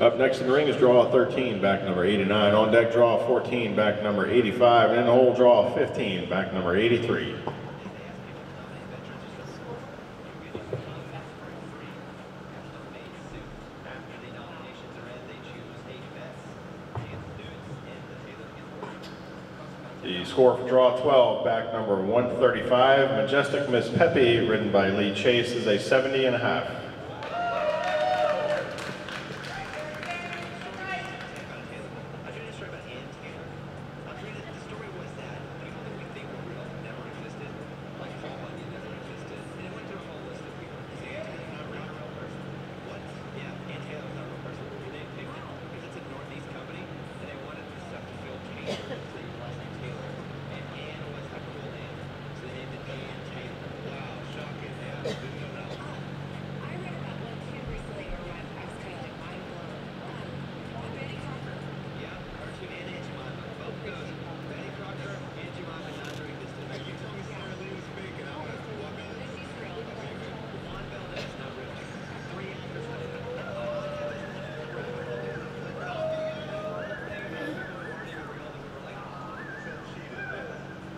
Up next in the ring is draw 13, back number 89. On deck, draw 14, back number 85. And in the hole, draw 15, back number 83. The score for draw 12, back number 135, Majestic Miss Pepe, ridden by Lee Chase, is a 70 and a half.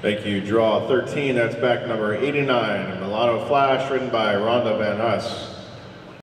Thank you. Draw 13, that's back number 89, Milano Flash, written by Rhonda Van Huss.